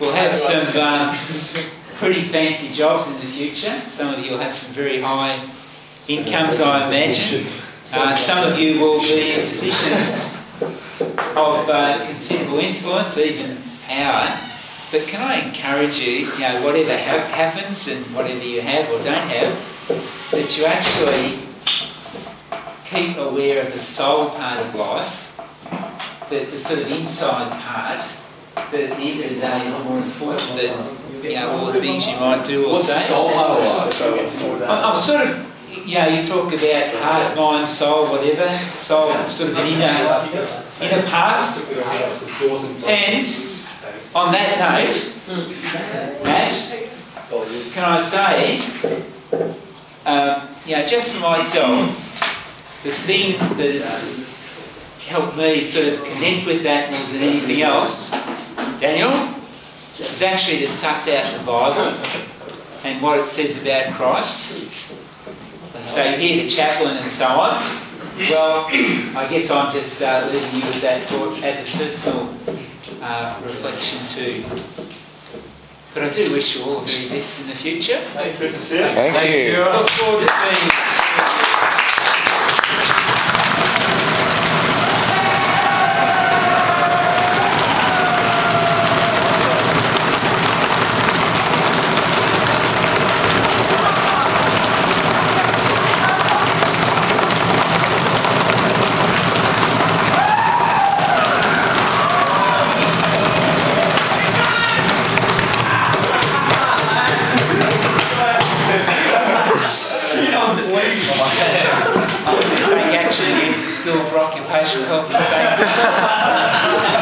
will have some uh, pretty fancy jobs in the future. Some of you will have some very high incomes, I imagine. Uh, some of you will be in positions of uh, considerable influence, even power. But can I encourage you, you know, whatever ha- happens and whatever you have or don't have, that you actually keep aware of the soul part of life, the, the sort of inside part, that at the end of the day is more important than you know, all the things you might do or What's the say. soul part of life? I'm I'm sort of, you know, you talk about heart, mind, soul, whatever, soul, sort of an inner, inner part. And on that note, Matt, can I say, um, you know, just for myself, the thing that has helped me sort of connect with that more than anything else, Daniel, is actually to suss out the Bible and what it says about Christ. So you hear the chaplain and so on. Well, I guess I'm just uh, leaving you with that thought as a personal uh, reflection too. But I do wish you all the very best in the future. Thanks, Mr. Sim. Thank you. I look forward to seeing you. Take action against the School for Occupational Health and Safety.